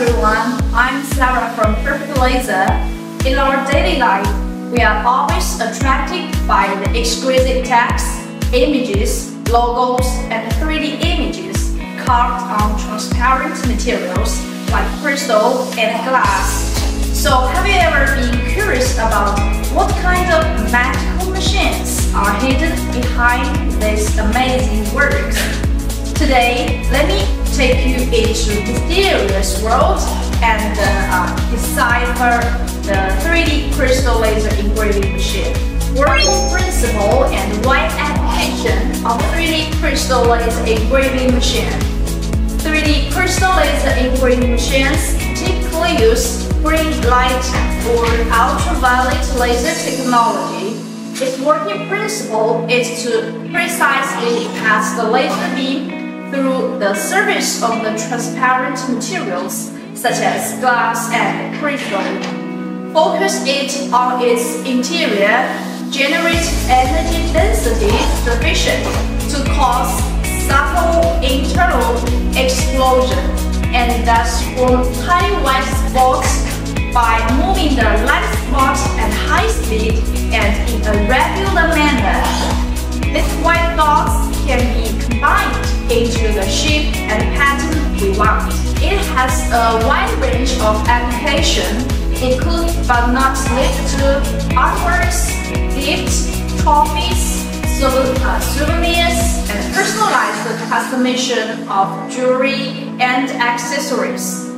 everyone, I'm Sarah from Perfect Laser. In our daily life, we are always attracted by the exquisite text, images, logos, and 3D images carved on transparent materials like crystal and glass. So have you ever been curious about what kind of magical machines are hidden behind these amazing works? Today, let me take you into mysterious world and uh, decipher the 3D crystal laser engraving machine. Working principle and wide application of 3D crystal laser engraving machine. 3D crystal laser engraving machines typically use green light or ultraviolet laser technology. Its working principle is to precisely pass the laser beam the surface of the transparent materials such as glass and crystal. Focus it on its interior, generate energy density sufficient to cause subtle internal explosion, and thus form tiny white spots by moving the light spot has a wide range of application, including but not limited to artworks, gifts, trophies, uh, souvenirs, and personalized the customization of jewelry and accessories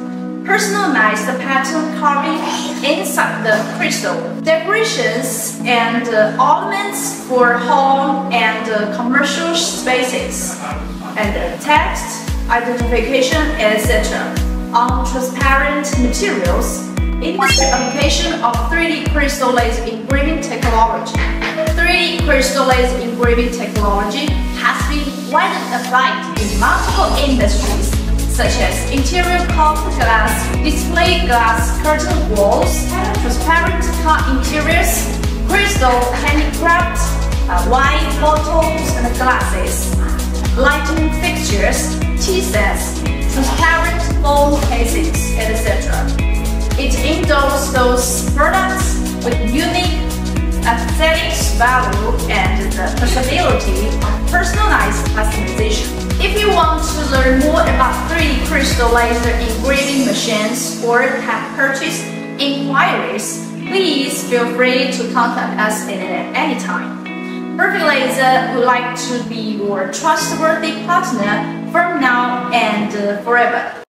personalize the pattern carving inside the crystal. Decorations and uh, ornaments for home and uh, commercial spaces. And text, identification, etc. on transparent materials. Industry application of 3D crystal laser engraving technology. 3D crystal laser engraving technology has been widely applied in multiple industries such as interior covered glass, display glass curtain walls, transparent car interiors, crystal handicraft, uh, wine bottles and glasses, lighting fixtures, tea sets, cases, etc. It endows those products with unique aesthetics value and uh, the possibility of personalized customization. If you want to learn more about 3D crystal laser engraving machines or have purchase inquiries, please feel free to contact us at any time. Perfect Laser would like to be your trustworthy partner from now and uh, forever.